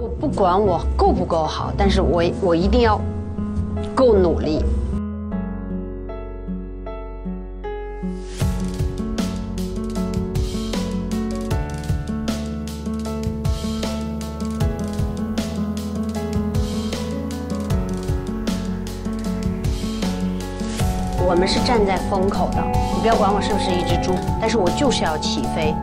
我不管我够不够好但是我我一定要够努力。我们是站在风口的你不要管我是不是一只猪但是我就是要起飞。